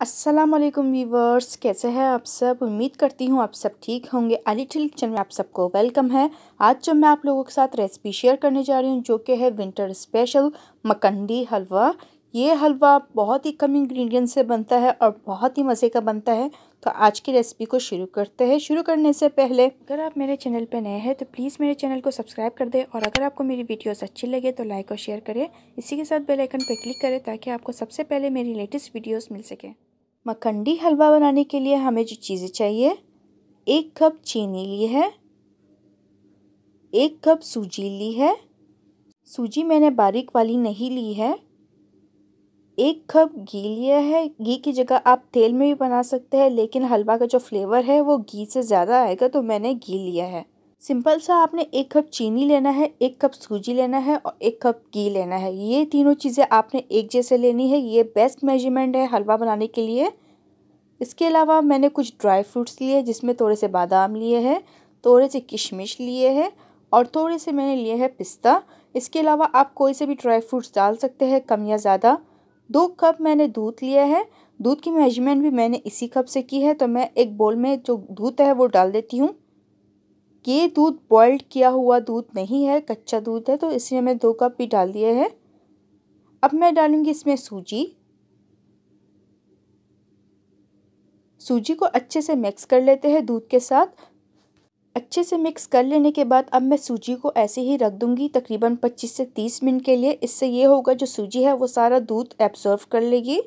अस्सलाम वालेकुम वीवर्स कैसे हैं आप सब? उम्मीद करती हूँ आप सब ठीक होंगे। अली टिल किचन में आप सबको वेलकम है। आज जो मैं आप लोगों के साथ रेसिपी शेयर करने जा रही हूँ, जो कि है विंटर स्पेशल मकंडी हलवा। ये हलवा बहुत ही कम इंग्रेडिएंट से बनता है और बहुत ही मज़े का बनता है। तो आज की रेसिपी को शुरू करते हैं। शुरू करने से पहले, अगर आप मेरे चैनल पर नए हैं तो प्लीज़ मेरे चैनल को सब्सक्राइब कर दें और अगर आपको मेरी वीडियोस अच्छी लगे तो लाइक और शेयर करें। इसी के साथ बेल आइकन पर क्लिक करें ताकि आपको सबसे पहले मेरी लेटेस्ट वीडियोस मिल सके। मखंडी हलवा बनाने के लिए हमें जो चीज़ें चाहिए, एक कप चीनी ली है, एक कप सूजी ली है। सूजी मैंने बारीक वाली नहीं ली है। एक कप घी लिया है। घी की जगह आप तेल में भी बना सकते हैं, लेकिन हलवा का जो फ्लेवर है वो घी से ज़्यादा आएगा तो मैंने घी लिया है। सिंपल सा आपने एक कप चीनी लेना है, एक कप सूजी लेना है और एक कप घी लेना है। ये तीनों चीज़ें आपने एक जैसे लेनी है। ये बेस्ट मेज़रमेंट है हलवा बनाने के लिए। इसके अलावा मैंने कुछ ड्राई फ्रूट्स लिए, जिसमें थोड़े से बादाम लिए हैं, थोड़े से किशमिश लिए हैं और थोड़े से मैंने लिए हैं पिस्ता। इसके अलावा आप कोई से भी ड्राई फ्रूट्स डाल सकते हैं, कम या ज़्यादा। दो कप मैंने दूध लिया है। दूध की मेज़रमेंट भी मैंने इसी कप से की है तो मैं एक बोल में जो दूध है वो डाल देती हूँ। ये दूध बॉइल्ड किया हुआ दूध नहीं है, कच्चा दूध है तो इसलिए मैं दो कप भी डाल दिए हैं। अब मैं डालूँगी इसमें सूजी। सूजी को अच्छे से मिक्स कर लेते हैं दूध के साथ। अच्छे से मिक्स कर लेने के बाद अब मैं सूजी को ऐसे ही रख दूँगी तकरीबन 25 से 30 मिनट के लिए। इससे ये होगा जो सूजी है वो सारा दूध एब्जॉर्व कर लेगी।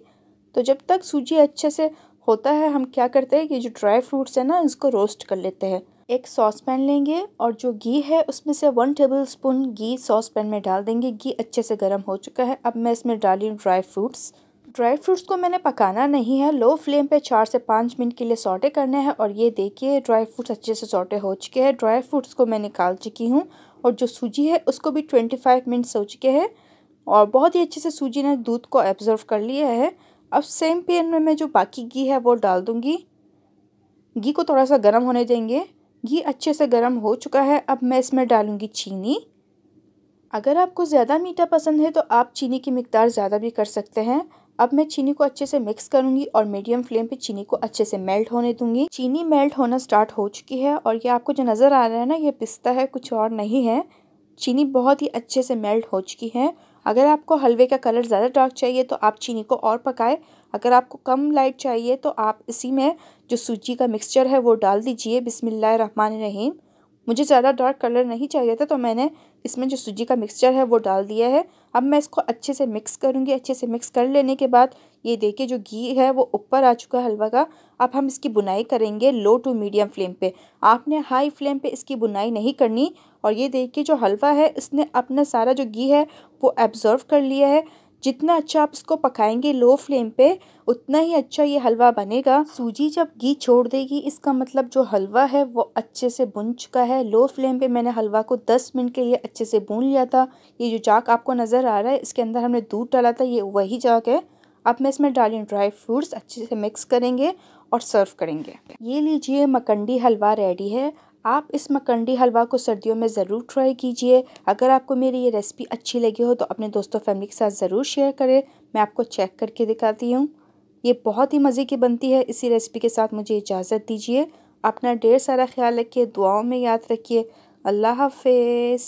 तो जब तक सूजी अच्छे से होता है हम क्या करते हैं कि जो ड्राई फ्रूट्स हैं ना, इसको रोस्ट कर लेते हैं। एक सॉस पैन लेंगे और जो घी है उसमें से वन टेबल स्पून घी सॉस पैन में डाल देंगे। घी अच्छे से गर्म हो चुका है। अब मैं इसमें डाली ड्राई फ्रूट्स ड्राई फ्रूट्स को मैंने पकाना नहीं है। लो फ्लेम पे चार से पाँच मिनट के लिए सॉटे करने हैं और ये देखिए ड्राई फ्रूट्स अच्छे से सॉटे हो चुके हैं। ड्राई फ्रूट्स को मैं निकाल चुकी हूँ और जो सूजी है उसको भी ट्वेंटी फाइव मिनट्स हो चुके हैं और बहुत ही अच्छे से सूजी ने दूध को एब्जर्व कर लिया है। अब सेम पेन में मैं जो बाकी घी है वो डाल दूँगी। घी को थोड़ा सा गर्म होने देंगे। घी अच्छे से गर्म हो चुका है, अब मैं इसमें डालूँगी चीनी। अगर आपको ज़्यादा मीठा पसंद है तो आप चीनी की मकदार ज़्यादा भी कर सकते हैं। अब मैं चीनी को अच्छे से मिक्स करूँगी और मीडियम फ्लेम पे चीनी को अच्छे से मेल्ट होने दूँगी। चीनी मेल्ट होना स्टार्ट हो चुकी है और ये आपको जो नज़र आ रहा है ना, ये पिस्ता है, कुछ और नहीं है। चीनी बहुत ही अच्छे से मेल्ट हो चुकी है। अगर आपको हलवे का कलर ज़्यादा डार्क चाहिए तो आप चीनी को और पकाए। अगर आपको कम लाइट चाहिए तो आप इसी में जो सूजी का मिक्सचर है वो डाल दीजिए। रहीम मुझे ज़्यादा डार्क कलर नहीं चाहिए था तो मैंने इसमें जो सूजी का मिक्सचर है वो डाल दिया है। अब मैं इसको अच्छे से मिक्स करूँगी। अच्छे से मिक्स कर लेने के बाद ये देखिए जो घी है वो ऊपर आ चुका है हलवा का। अब हम इसकी बुनाई करेंगे लो टू मीडियम फ्लेम पे। आपने हाई फ्लेम पे इसकी बुनाई नहीं करनी। और ये देखिए जो हलवा है, इसने अपना सारा जो घी है वो एब्जॉर्व कर लिया है। जितना अच्छा आप इसको पकाएँगे लो फ्लेम पे, उतना ही अच्छा ये हलवा बनेगा। सूजी जब घी छोड़ देगी, इसका मतलब जो हलवा है, वो अच्छे से बुन चुका है। लो फ्लेम पे मैंने हलवा को 10 मिनट के लिए अच्छे से भून लिया था। ये जो जाक आपको नज़र आ रहा है, इसके अंदर हमने दूध डाला था, ये वही जाक है। अब मैं इसमें डाली ड्राई फ्रूट्स अच्छे से मिक्स करेंगे और सर्व करेंगे। ये लीजिए मकंडी हलवा रेडी है। आप इस मकंडी हलवा को सर्दियों में ज़रूर ट्राई कीजिए। अगर आपको मेरी ये रेसिपी अच्छी लगी हो तो अपने दोस्तों फैमिली के साथ ज़रूर शेयर करें। मैं आपको चेक करके दिखाती हूँ। ये बहुत ही मज़े की बनती है। इसी रेसिपी के साथ मुझे इजाज़त दीजिए। अपना ढेर सारा ख्याल रखिए, दुआओं में याद रखिए। अल्लाह हाफिज़।